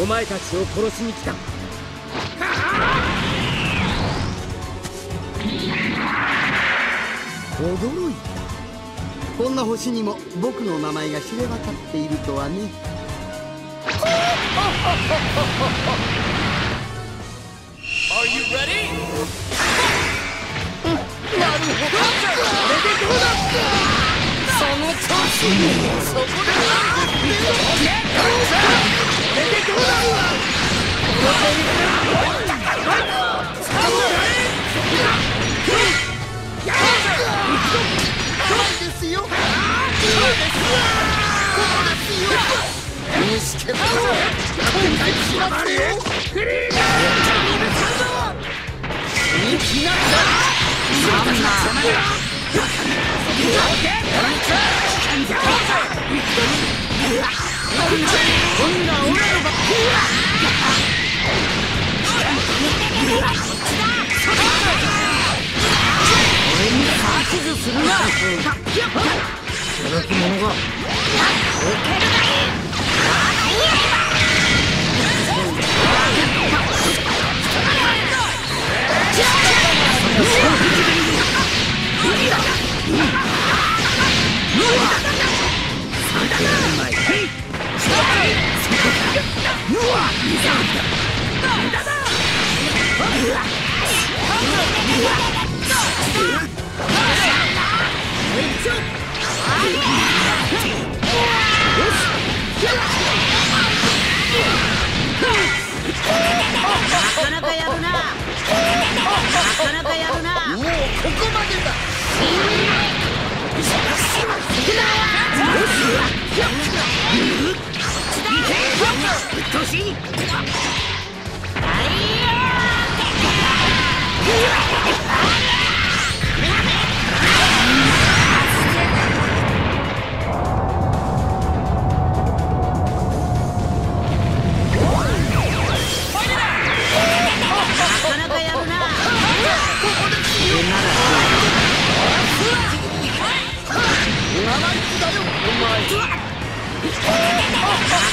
お前たちを殺しに来た。驚いた。こんな星にも僕の名前が知れ渡っているとはね。Are you ready? なるほど。その調子そこでなんでこれ俺に指図するな。すよフリーダー人気ななな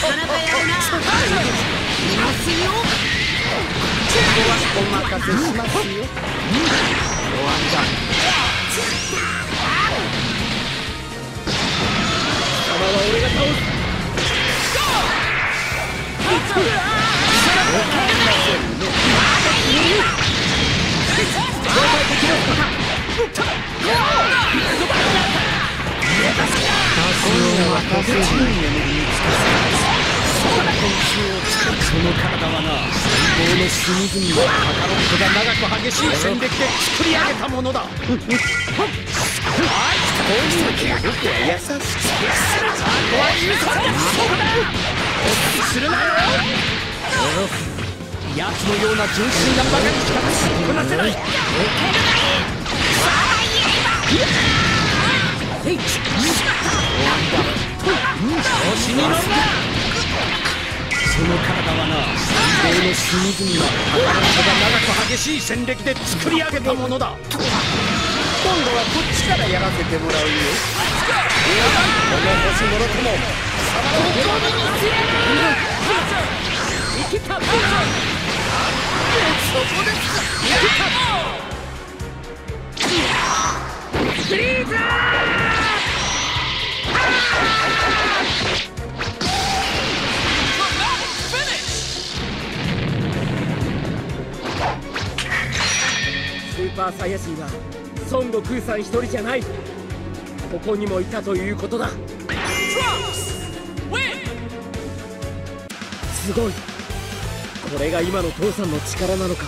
お任せしますよ終わりだ貴様は俺が倒すその体はな細胞の隅々をカカロットが長く激しい戦歴で作り上げたものだ。はいこういう時は僕は優しくあとは許さないそうだおすするなよ。奴のような純粋なバカにしかこなせない。調子に乗るなその体はな細胞の隅々はカカロットが長く激しい。戦歴で作り上げたものだ今度はこっちからやらせてもらうよこの星もろともスーパーサイヤ人は孫悟空さん一人じゃない。ここにもいたということだ。すごい。これが今の父さんの力なのか